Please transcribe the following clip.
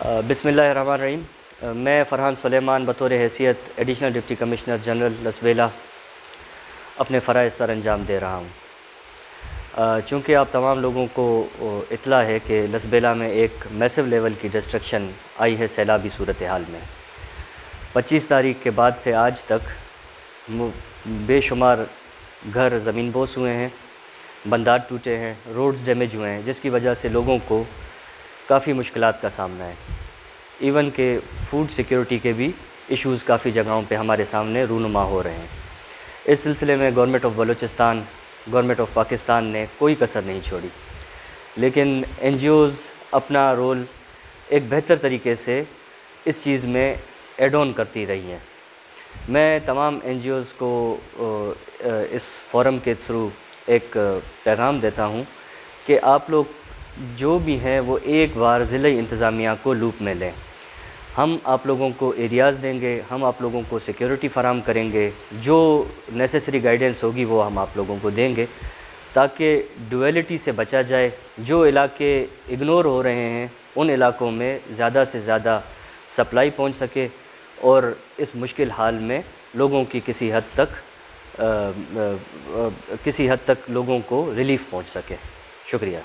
बिसमीम मैं फ़रहान सुलेमान बतौर हैसियत additional deputy commissioner general Lasbela अपने फ़रज़ सर अंजाम दे रहा हूँ। चूँकि आप तमाम लोगों को इतला है कि लसबेला में एक मैसिव लेवल की डिस्ट्रक्शन आई है सैलाबी सूरत हाल में। 25 तारीख के बाद से आज तक बेशुमार घर ज़मीन बोस हुए हैं, बंदार टूटे हैं, रोड्स डैमेज हुए हैं, जिसकी वजह से लोगों को काफ़ी मुश्किल का सामना है। इवन के फ़ूड सिक्योरिटी के भी इश्यूज़ काफ़ी जगहों पे हमारे सामने रूनुमा हो रहे हैं। इस सिलसिले में government of Balochistan government of Pakistan ने कोई कसर नहीं छोड़ी। लेकिन एन अपना रोल एक बेहतर तरीके से इस चीज़ में एड ऑन करती रही हैं। मैं तमाम एन को इस फोरम के थ्रू एक पैगाम देता हूँ कि आप लोग जो भी हैं वो एक बार ज़िले इंतज़ामिया को लूप में लें। हम आप लोगों को एरियाज़ देंगे हम आप लोगों को सिक्योरिटी फ़राम करेंगे जो नेसेसरी गाइडेंस होगी वो हम आप लोगों को देंगे ताकि डुअलिटी से बचा जाए। जो इलाके इग्नोर हो रहे हैं उन इलाकों में ज़्यादा से ज़्यादा सप्लाई पहुँच सके और इस मुश्किल हाल में लोगों की किसी हद तक आ, आ, आ, किसी हद तक लोगों को रिलीफ़ पहुँच सके। शुक्रिया।